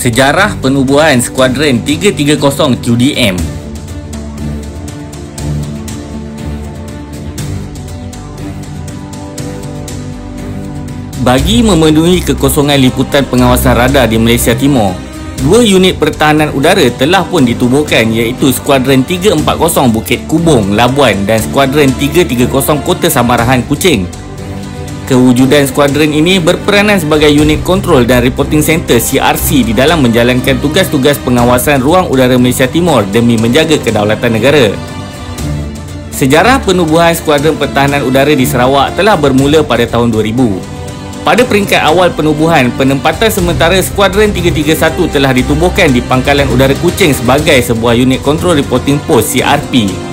Sejarah penubuhan Skuadron 330 QDM Bagi memenuhi kekosongan liputan pengawasan radar di Malaysia Timur, dua unit pertahanan udara telah pun ditubuhkan iaitu Skuadron 340 Bukit Kubung, Labuan dan Skuadron 330 Kota Samarahan, Kuching. Kewujudan skuadron ini berperanan sebagai unit kontrol dan reporting center CRC di dalam menjalankan tugas-tugas pengawasan ruang udara Malaysia Timur demi menjaga kedaulatan negara. Sejarah penubuhan skuadron pertahanan udara di Sarawak telah bermula pada tahun 2000. Pada peringkat awal penubuhan, penempatan sementara Skuadron 331 telah ditubuhkan di Pangkalan Udara Kuching sebagai sebuah unit kontrol reporting post CRP.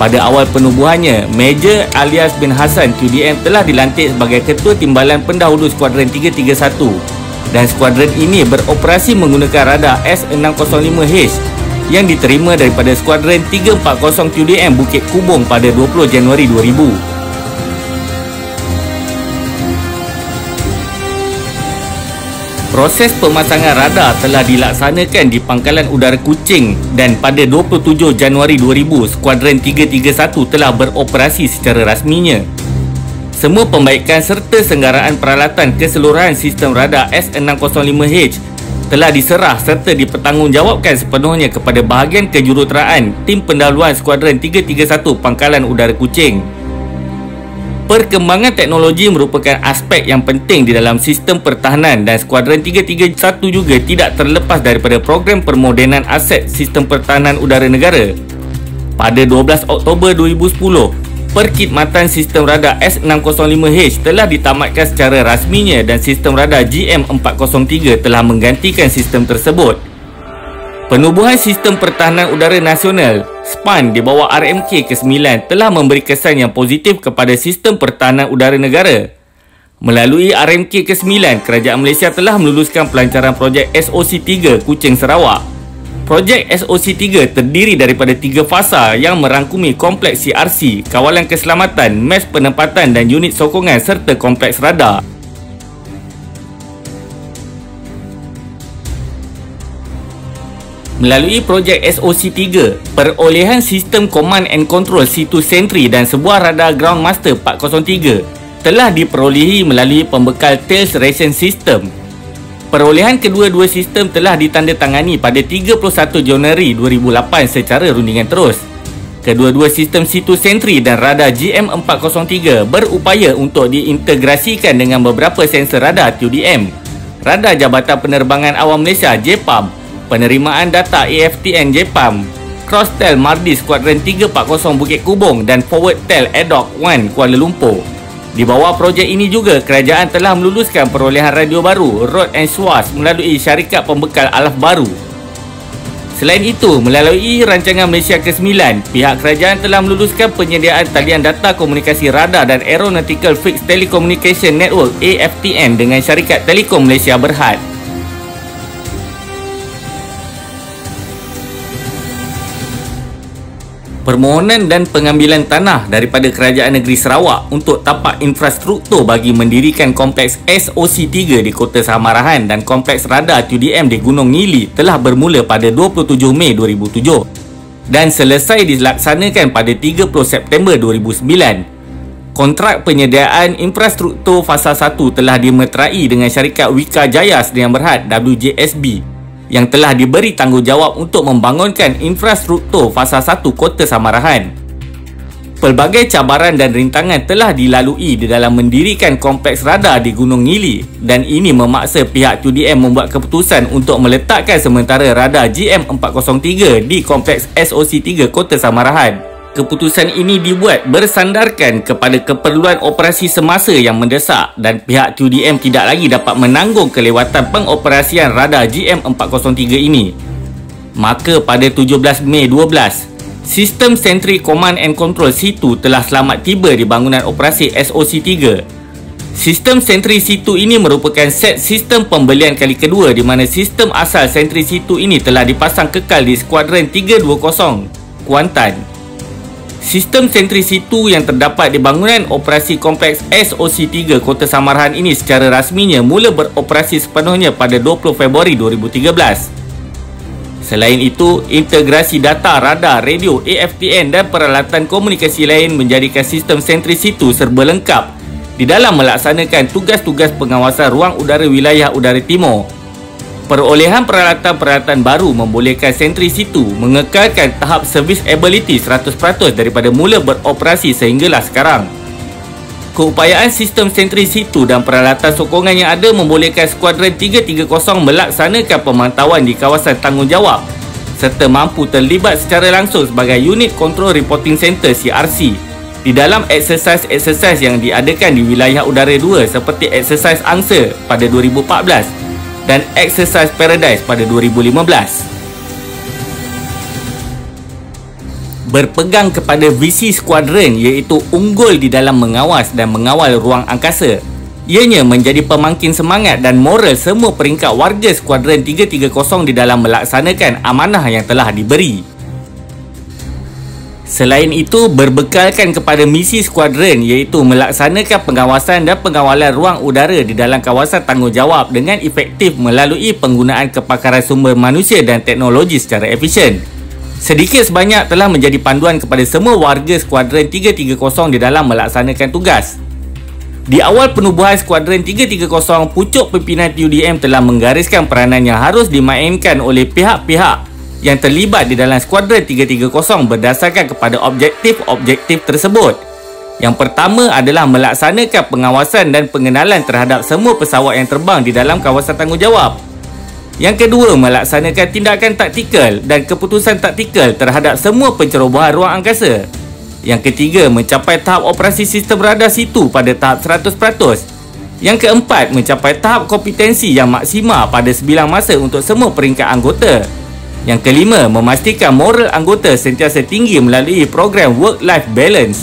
Pada awal penubuhannya, Major Alias bin Hassan QDM telah dilantik sebagai Ketua Timbalan Pendahulu Skuadron 331 dan skuadron ini beroperasi menggunakan radar S605H yang diterima daripada Skuadron 340 QDM Bukit Kubung pada 20 Januari 2000. Proses pemasangan radar telah dilaksanakan di Pangkalan Udara Kuching dan pada 27 Januari 2000, Skuadron 331 telah beroperasi secara rasminya. Semua pembaikan serta senggaraan peralatan keseluruhan sistem radar S605H telah diserah serta dipertanggungjawabkan sepenuhnya kepada bahagian kejuruteraan Tim Pendahuluan Skuadron 331 Pangkalan Udara Kuching. Perkembangan teknologi merupakan aspek yang penting di dalam sistem pertahanan dan Skuadron 331 juga tidak terlepas daripada program permodenan aset sistem pertahanan udara negara. Pada 12 Oktober 2010, perkhidmatan sistem radar S605H telah ditamatkan secara rasminya dan sistem radar GM403 telah menggantikan sistem tersebut. Penubuhan Sistem Pertahanan Udara Nasional SPAN di bawah RMK ke-9 telah memberi kesan yang positif kepada sistem pertahanan udara negara. Melalui RMK ke-9, Kerajaan Malaysia telah meluluskan pelancaran projek SOC-3 Kuching Sarawak. Projek SOC-3 terdiri daripada tiga fasa yang merangkumi kompleks CRC, kawalan keselamatan, mes penempatan dan unit sokongan serta kompleks radar. Melalui projek SOC3, perolehan sistem command and control situ sentry dan sebuah radar ground master 403 telah diperolehi melalui pembekal Tails Ration System. Perolehan kedua-dua sistem telah ditandatangani pada 31 Januari 2008 secara rundingan terus. Kedua-dua sistem situ sentry dan radar GM403 berupaya untuk diintegrasikan dengan beberapa sensor radar TUDM. Radar Jabatan Penerbangan Awam Malaysia JPAM penerimaan data AFTN JPAM, Crosstel Mardi Squadron 340 Bukit Kubung dan Forwardtel Adoc 1 Kuala Lumpur. Di bawah projek ini juga, kerajaan telah meluluskan perolehan radio baru Road and Swas melalui syarikat pembekal alaf baru. Selain itu, melalui rancangan Malaysia ke-9, pihak kerajaan telah meluluskan penyediaan talian data komunikasi radar dan Aeronautical Fixed Telecommunication Network AFTN dengan syarikat Telekom Malaysia Berhad. Permohonan dan pengambilan tanah daripada Kerajaan Negeri Sarawak untuk tapak infrastruktur bagi mendirikan kompleks SOC3 di Kota Samarahan dan kompleks radar TUDM di Gunung Ngili telah bermula pada 27 Mei 2007 dan selesai dilaksanakan pada 30 September 2009. Kontrak penyediaan infrastruktur fasa 1 telah dimeterai dengan syarikat Wika Jaya Sdn Berhad WJSB yang telah diberi tanggungjawab untuk membangunkan infrastruktur fasa 1 Kota Samarahan. Pelbagai cabaran dan rintangan telah dilalui di dalam mendirikan kompleks radar di Gunung Ngili dan ini memaksa pihak TUDM membuat keputusan untuk meletakkan sementara radar GM403 di kompleks SOC3 Kota Samarahan. Keputusan ini dibuat bersandarkan kepada keperluan operasi semasa yang mendesak dan pihak QDM tidak lagi dapat menanggung kelewatan pengoperasian radar GM403 ini. Maka pada 17 Mei 12, Sistem Sentry Command and Control C2 telah selamat tiba di bangunan operasi SOC3. Sistem Sentry C2 ini merupakan set sistem pembelian kali kedua di mana sistem asal Sentry C2 ini telah dipasang kekal di Skuadron 320 Kuantan Sistem sentri situ yang terdapat di bangunan operasi kompleks SOC3 Kota Samarahan ini secara rasminya mula beroperasi sepenuhnya pada 20 Februari 2013. Selain itu, integrasi data, radar, radio, AFTN dan peralatan komunikasi lain menjadikan sistem sentri situ serba lengkap di dalam melaksanakan tugas-tugas pengawasan ruang udara wilayah udara timur Perolehan peralatan-peralatan baru membolehkan sentri situ mengekalkan tahap serviceability 100% daripada mula beroperasi sehinggalah sekarang. Keupayaan sistem sentri situ dan peralatan sokongan yang ada membolehkan skuadron 330 melaksanakan pemantauan di kawasan tanggungjawab serta mampu terlibat secara langsung sebagai unit control reporting center CRC di dalam exercise-exercise yang diadakan di wilayah udara 2 seperti exercise angsa pada 2014 dan Exercise Paradise pada 2015. Berpegang kepada visi skuadron iaitu unggul di dalam mengawas dan mengawal ruang angkasa, ianya menjadi pemangkin semangat dan moral semua peringkat warga skuadron 330 di dalam melaksanakan amanah yang telah diberi. Selain itu, berbekalkan kepada misi skuadron iaitu melaksanakan pengawasan dan pengawalan ruang udara di dalam kawasan tanggungjawab dengan efektif melalui penggunaan kepakaran sumber manusia dan teknologi secara efisien. Sedikit sebanyak telah menjadi panduan kepada semua warga skuadron 330 di dalam melaksanakan tugas. Di awal penubuhan skuadron 330, pucuk pimpinan TUDM telah menggariskan peranan yang harus dimainkan oleh pihak-pihak yang terlibat di dalam skuadron 330 berdasarkan kepada objektif-objektif tersebut. Yang pertama adalah melaksanakan pengawasan dan pengenalan terhadap semua pesawat yang terbang di dalam kawasan tanggungjawab. Yang kedua, melaksanakan tindakan taktikal dan keputusan taktikal terhadap semua pencerobohan ruang angkasa. Yang ketiga, mencapai tahap operasi sistem radar situ pada tahap 100%. Yang keempat, mencapai tahap kompetensi yang maksima pada sebilang masa untuk semua peringkat anggota. Yang kelima, memastikan moral anggota sentiasa tinggi melalui program Work-Life Balance.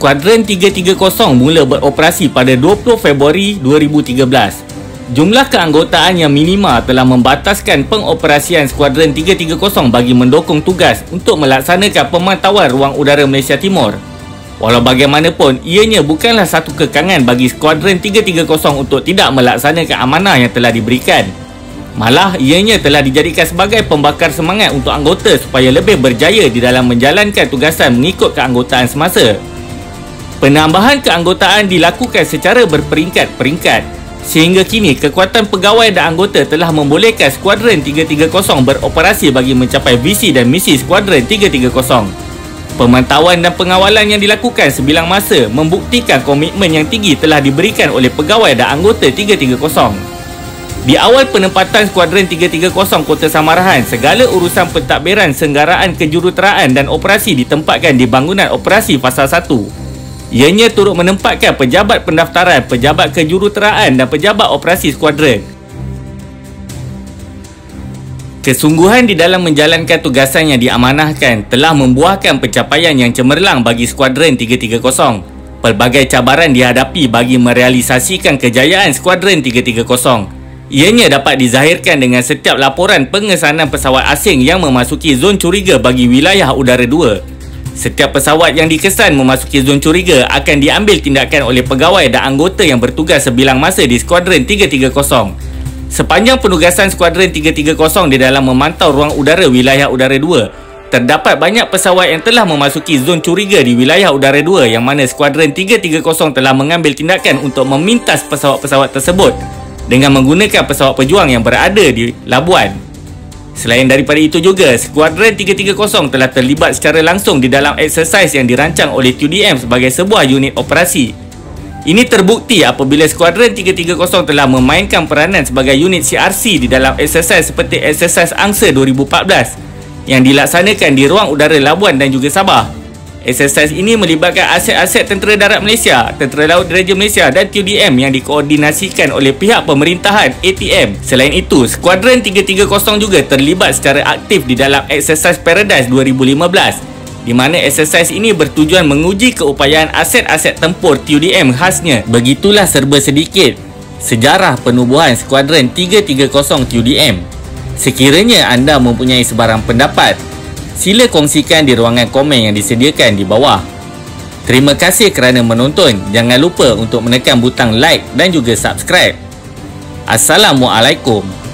Kuadran 330 mula beroperasi pada 20 Februari 2013. Jumlah keanggotaan yang minima telah membataskan pengoperasian Skuadron 330 bagi mendukung tugas untuk melaksanakan pemantauan ruang udara Malaysia Timur. Walau bagaimanapun, ianya bukanlah satu kekangan bagi Skuadron 330 untuk tidak melaksanakan amanah yang telah diberikan. Malah ianya telah dijadikan sebagai pembakar semangat untuk anggota supaya lebih berjaya di dalam menjalankan tugasan mengikut keanggotaan semasa. Penambahan keanggotaan dilakukan secara berperingkat-peringkat sehingga kini kekuatan pegawai dan anggota telah membolehkan Skuadron 330 beroperasi bagi mencapai visi dan misi Skuadron 330. Pemantauan dan pengawalan yang dilakukan sebilang masa membuktikan komitmen yang tinggi telah diberikan oleh pegawai dan anggota 330. Di awal penempatan Skuadron 330 Kota Samarahan, segala urusan pentadbiran senggaraan kejuruteraan dan operasi ditempatkan di bangunan operasi Fasa 1. Ianya turut menempatkan pejabat pendaftaran, pejabat kejuruteraan dan pejabat operasi skuadron. Kesungguhan di dalam menjalankan tugasan yang diamanahkan telah membuahkan pencapaian yang cemerlang bagi Skuadron 330. Pelbagai cabaran dihadapi bagi merealisasikan kejayaan Skuadron 330. Ianya dapat dizahirkan dengan setiap laporan pengesanan pesawat asing yang memasuki zon curiga bagi wilayah udara 2. Setiap pesawat yang dikesan memasuki zon curiga akan diambil tindakan oleh pegawai dan anggota yang bertugas sebilang masa di Skuadron 330. Sepanjang penugasan Skuadron 330 di dalam memantau ruang udara wilayah udara 2, terdapat banyak pesawat yang telah memasuki zon curiga di wilayah udara 2 yang mana Skuadron 330 telah mengambil tindakan untuk memintas pesawat-pesawat tersebut dengan menggunakan pesawat pejuang yang berada di Labuan. Selain daripada itu juga, Skuadron 330 telah terlibat secara langsung di dalam exercise yang dirancang oleh TUDM sebagai sebuah unit operasi. Ini terbukti apabila Skuadron 330 telah memainkan peranan sebagai unit CRC di dalam exercise seperti exercise Angsa 2014 yang dilaksanakan di ruang udara Labuan dan juga Sabah. Exercise ini melibatkan aset-aset Tentera Darat Malaysia, Tentera Laut Diraja Malaysia dan TUDM yang dikoordinasikan oleh pihak pemerintahan ATM. Selain itu, Skuadron 330 juga terlibat secara aktif di dalam Exercise Paradise 2015 di mana exercise ini bertujuan menguji keupayaan aset-aset tempur TUDM khasnya. Begitulah serba sedikit sejarah penubuhan Skuadron 330 TUDM. Sekiranya anda mempunyai sebarang pendapat Sila kongsikan di ruangan komen yang disediakan di bawah. Terima kasih kerana menonton. Jangan lupa untuk menekan butang like dan juga subscribe. Assalamualaikum.